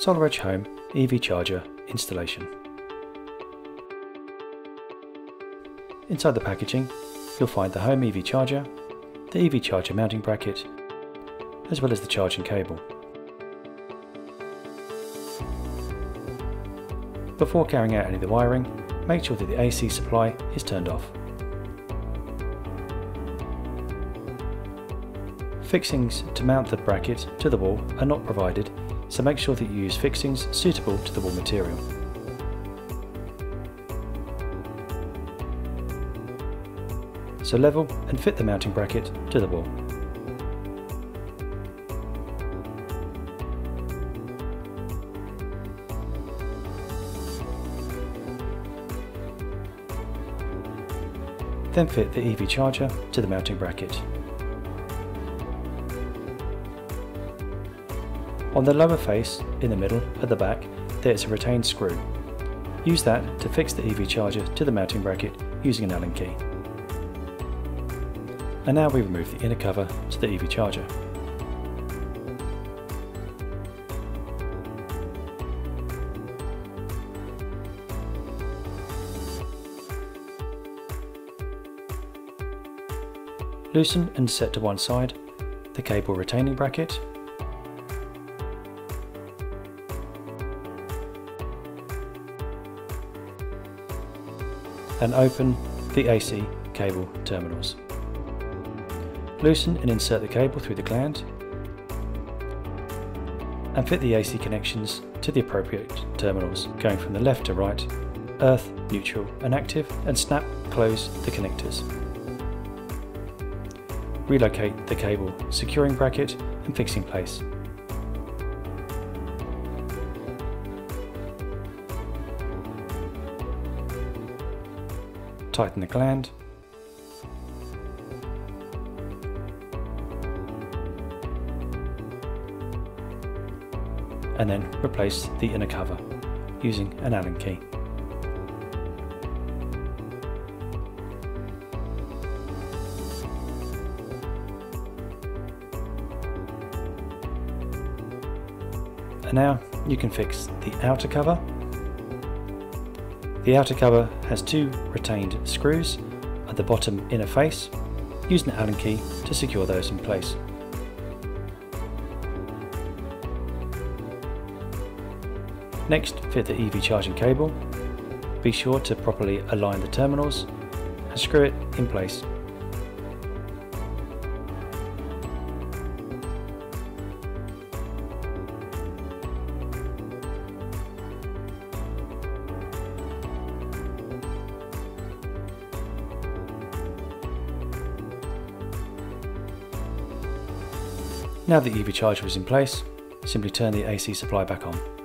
SolarEdge Home EV Charger installation. Inside the packaging, you'll find the home EV charger, the EV charger mounting bracket, as well as the charging cable. Before carrying out any of the wiring, make sure that the AC supply is turned off. Fixings to mount the bracket to the wall are not provided, so make sure that you use fixings suitable to the wall material. So level and fit the mounting bracket to the wall. Then fit the EV charger to the mounting bracket. On the lower face, in the middle, at the back, there is a retained screw. Use that to fix the EV charger to the mounting bracket using an Allen key. And now we remove the inner cover to the EV charger. Loosen and set to one side the cable retaining bracket and open the AC cable terminals. Loosen and insert the cable through the gland and fit the AC connections to the appropriate terminals going from the left to right, earth, neutral and active and snap close the connectors. Relocate the cable securing bracket and fixing place. Tighten the gland. And then replace the inner cover using an Allen key. And now you can fix the outer cover the outer cover has two retained screws at the bottom inner face. Use an Allen key to secure those in place. Next, fit the EV charging cable. Be sure to properly align the terminals and screw it in place. Now the EV charger is in place, simply turn the AC supply back on.